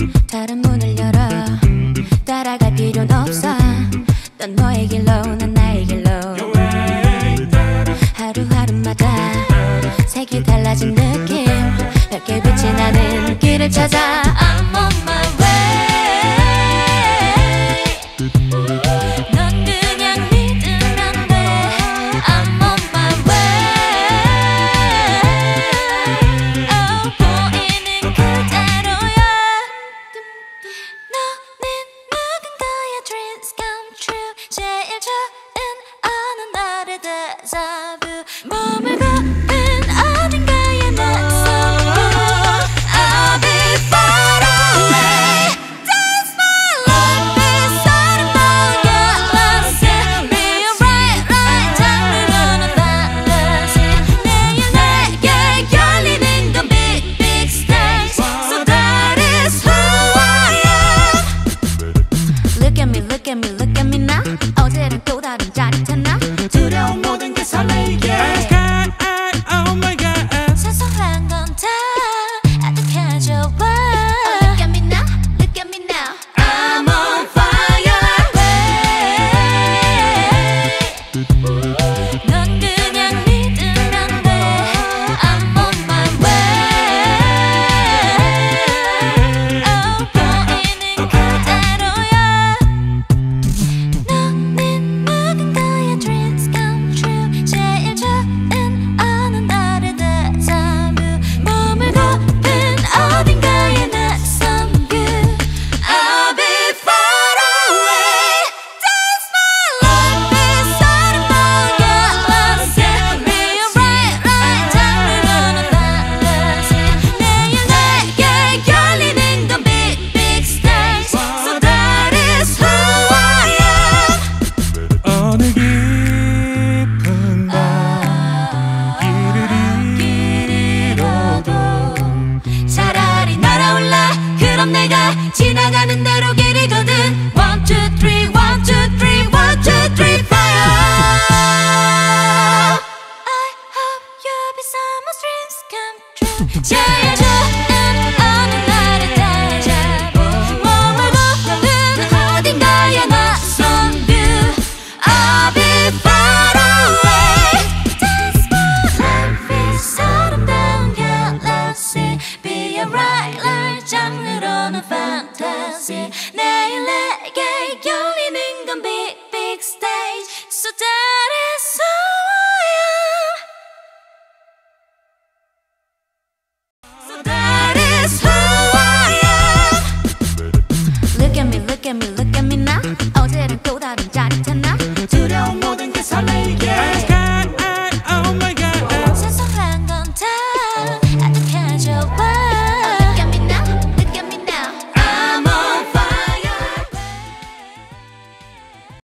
음. 다른 문을 열어. 따라갈 필요는 없어. 넌 너의 길로 난 나의 길로. 하루하루마다 색이 달라진 느낌. 밝게 빛이 나는 길을 찾아. 너는 누군가의 dreams come true 제일 좋은 어느 날에 더 yeah. 지나가는 대로 길이 거든 One, two, three, one, two, three, one, two, three, fire I hope your be summer dreams come true yeah, yeah.